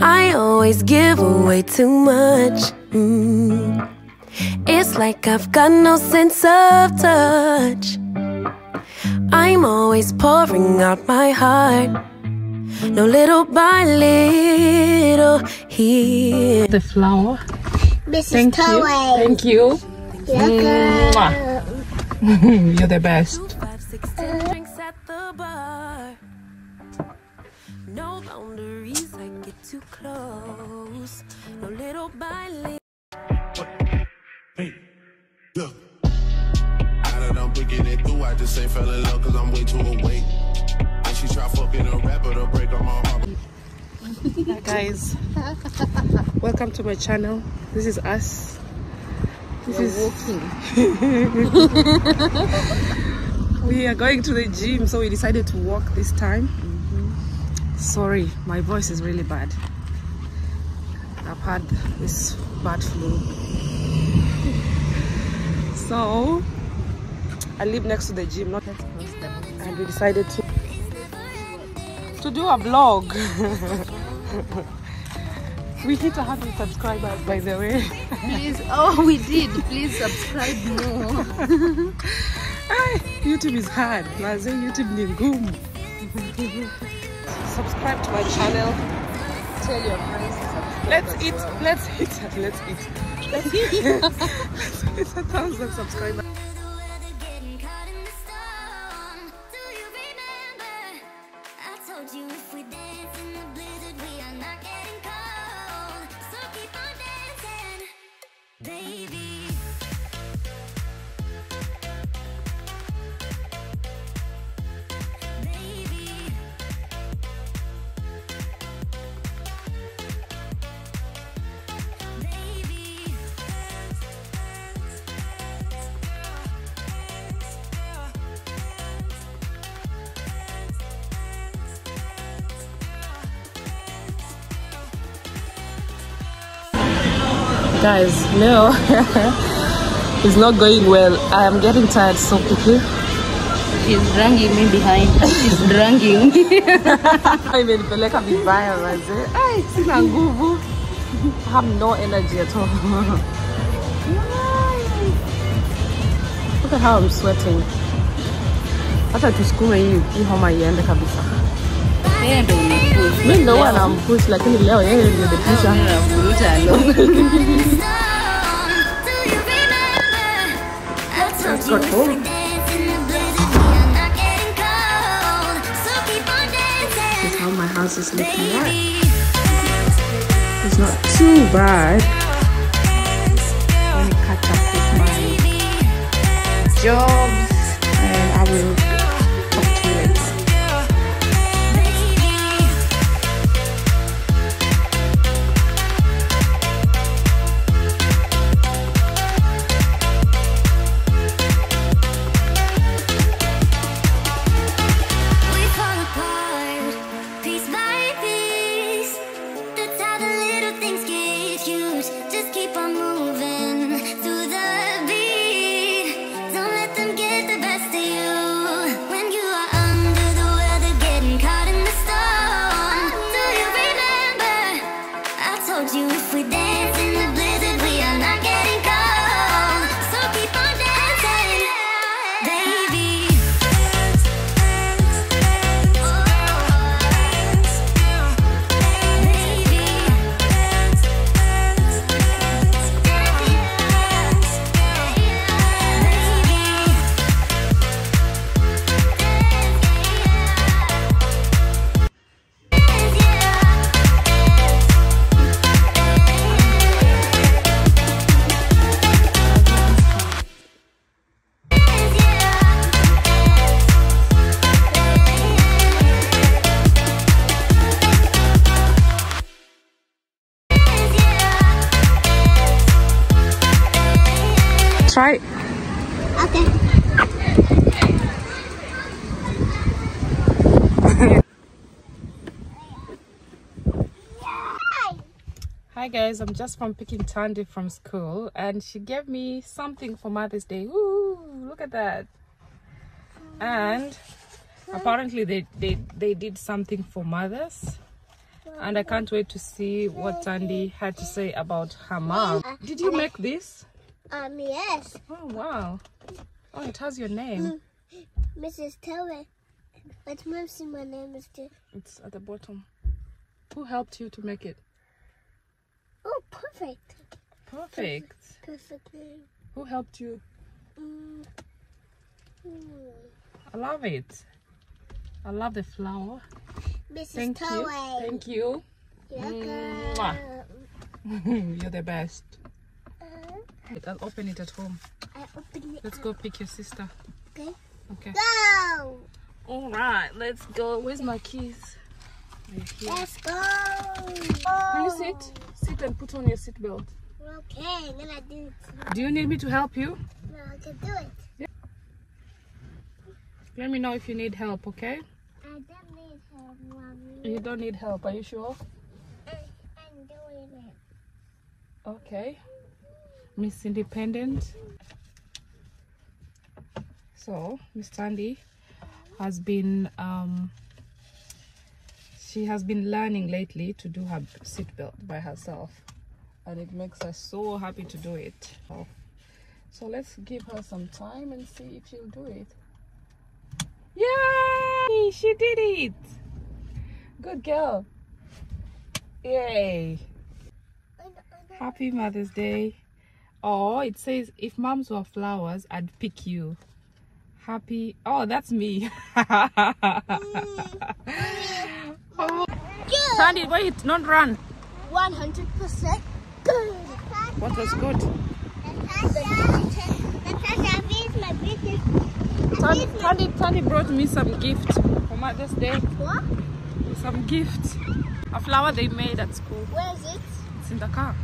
I always give away too much. Mm. It's like I've got no sense of touch. I'm always pouring out my heart. No little by little here. The flower. Mrs. Thank you. Thank you. You're the best. No boundaries, I get too close. No little by little. Hey, look. Out of them picking it through, I just ain't fell in love cause I'm way too awake. And she try fucking a rapper to break up my heart. Hi guys. Welcome to my channel. This is us. This is walking. we are going to the gym, so we decided to walk this time. Sorry, my voice is really bad. I've had this bad flu. So I live next to the gym, not and we decided to to do a vlog. we hit 100 subscribers, by the way. Please, oh, we did. Please subscribe more. YouTube is hard. YouTube ni ngumu. Subscribe to my channel. Tell your friends. Let's eat. Let's eat. Let's eat. Let's eat. Let's hit a thousand subscribers. Guys, no. it's not going well. I am getting tired so quickly. She's dragging me behind. She's dragging. imenipeleka vibaya mazee Ai, sina nguvu I have no energy at all look at how I'm sweating hata tusukume hii hii homa iende kabisa Yeye ndo unapush. mi ndo huwa nampush lakini leo yeye pusher Unavuruta along. Is how my house is looking like it's not too bad let me catch up with my jobs things get huge. Just keep on moving Hi guys, I'm just from picking Tandy from school and she gave me something for Mother's Day. Ooh, look at that. And apparently they, they, they did something for mothers and I can't wait to see what Tandy had to say about her mom. Did you make this? Um, yes, Oh wow. Oh, it has your name. Mrs. Tower. But mostly my name is too. It's at the bottom. Who helped you to make it? Perfect. Perfect. Perfect name. Who helped you? Mm. Mm. I love it. I love the flower. Mrs. Thank you. Thank you. You're the best. Wait, I'll open it at home. I open it. Let's go pick your sister. Okay. Okay. Go! All right, let's go. Where's my keys? Let's go! Can you sit? Sit and put on your seatbelt. Okay, I'm gonna do it. Do you need me to help you? No, I can do it. Yeah. Let me know if you need help, okay? I don't need help, mommy. You don't need help, are you sure? I, I'm doing it. Okay. Miss Independent. So, Miss Tandy has been um she has been learning lately to do her seatbelt by herself and it makes her so happy to do it. So, let's give her some time and see if she'll do it. Yay! She did it! Good girl. Yay! Happy Mother's Day. Oh, it says if moms were flowers, I'd pick you. Happy. Oh, that's me. Mm. Oh. Sandy, wait, don't run. 100% good. What was good? Natasha, Natasha, my business. Sandy, Sandy, Sandy brought me some gift for Mother's Day. What? Some gift. A flower they made at school. Where is it? It's in the car.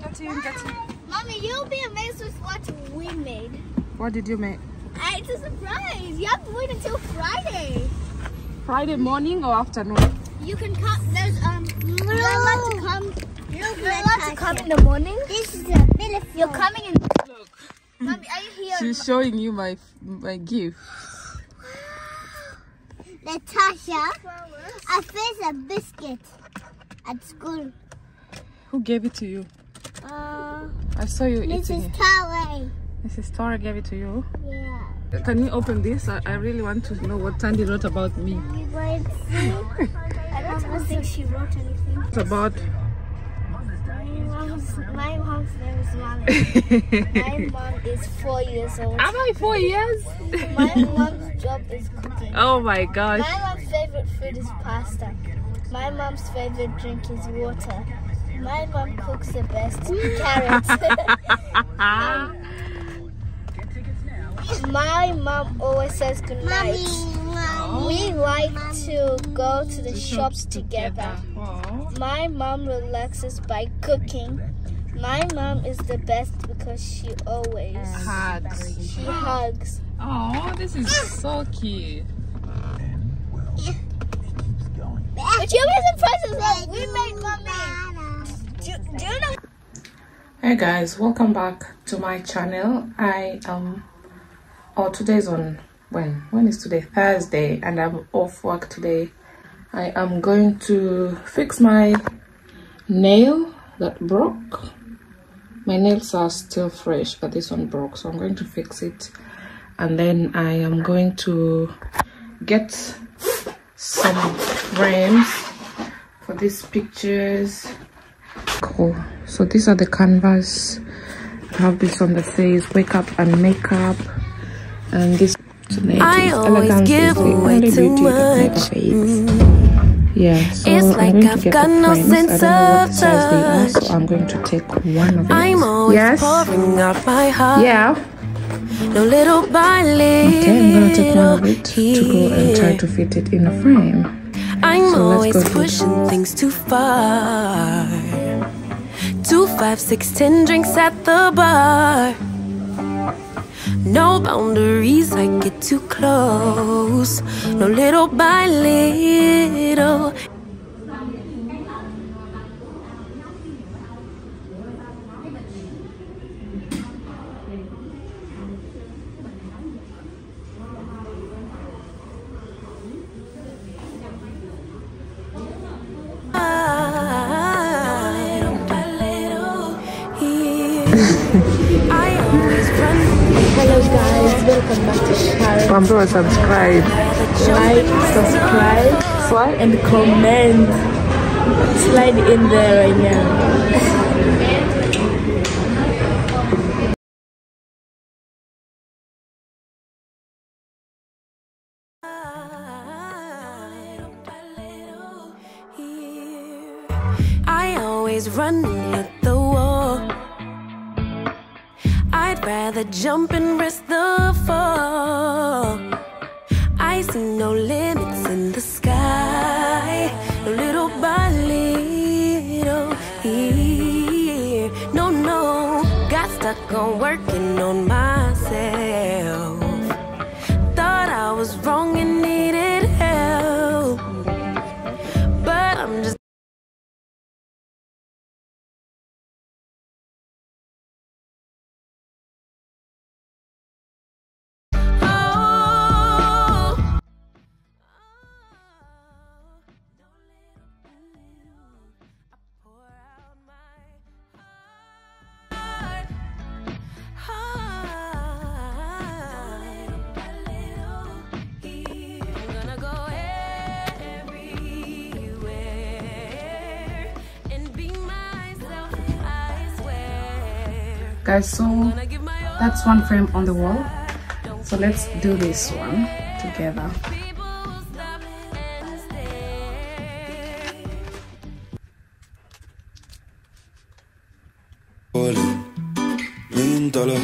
Get in, get in. Mommy, you'll be amazed with what we made. What did you make? It's a surprise. You have to wait until Friday. Friday morning or afternoon? You can come. There's um. You're allowed to come. You're allowed to come in the morning. This is a beautiful. You're coming in. Look. Mommy, are you here? She's showing you my my gift. Natasha, I faced a biscuit at school. Who gave it to you? Uh, I saw you eating Mrs. it. Tower. Mrs. Tora gave it to you. Yeah. Can you open this? I, I really want to know what Tandy wrote about me. You going to see? I don't think she wrote anything. It's about My mom's, my mom's name is Mommy. my mom is four years old. Am I four years? My mom's job is cooking. oh my gosh. My mom's favorite food is pasta. My mom's favorite drink is water. My mom cooks the best carrots. Um, My mom always says good night. We like to go to the shops together. My mom relaxes by cooking. My mom is the best because she always Hugs. she hugs. Oh, this is so cute. But you be surprised as well. We made mommy. Do, do you know? Hey guys, welcome back to my channel. I um oh today's on when? When is today? Thursday and I'm off work today. I am going to fix my nail that broke. My nails are still fresh, but this one broke, so I'm going to fix it. And then I am going to get some frames for these pictures cool so these are the canvas i have this on the face wake up and makeup and this I always give away too much. yeah so It's i'm like I've got no frames. i don't know what sense size they are of so i'm going to take one of them I'm always yes pouring out my heart. yeah No little by little. okay i'm gonna take one of it to go and try to fit it in a frame I'm So always pushing things too far. Two, five, six, ten drinks at the bar. No boundaries, I get too close. No little by little. I always run. Hello guys, welcome back to Sharon. Mambo subscribe. Like, subscribe, What? and comment. Slide in there right now. I rather jump and risk the fall. I see no limits Guys, so that's one frame on the wall. So let's do this one together.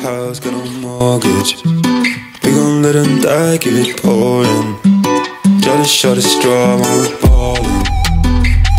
House, got no mortgage. We gon' let them die, give it pouring. Try to shut a straw when we're ballin'.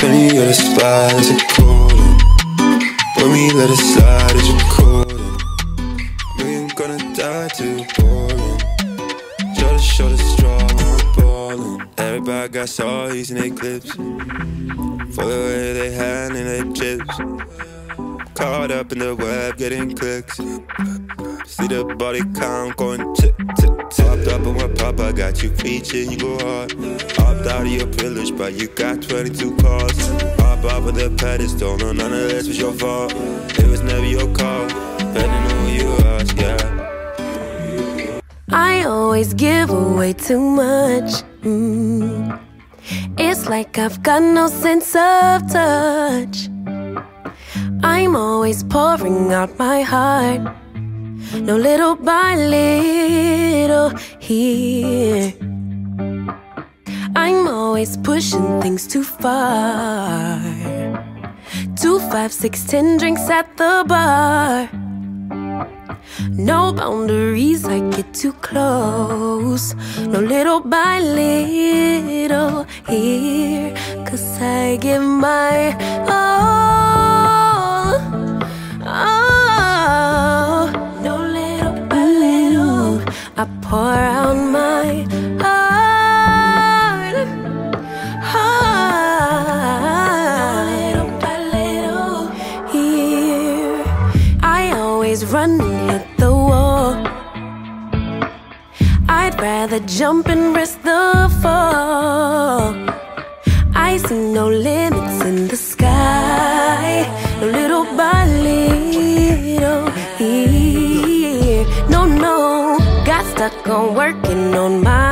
20 other spies are calling. When we let it slide, it's too boring. Try to shut a straw when we're ballin'. Everybody got stories in their clips. For the way they handling their chips. Caught up in the web, getting clicks. See the body count going tick, tick, tick. Hopped up on my papa, got you preaching, you go hard. Out of your privilege, but you got 22 cars. Hop up on the pedestal, no, none of this was your fault. It was never your call, depending on who you ask, yeah. I always give away too much. Mm. It's like I've got no sense of touch. I'm always pouring out my heart. No little by little here. I'm always pushing things too far. Two, five, six, ten drinks at the bar. No boundaries, I get too close. No little by little here. Cause I give my all. Oh, no little by little. I pour was running at the wall. I'd rather jump and risk the fall. I see no limits in the sky. Little by little here. No, no, got stuck on working on my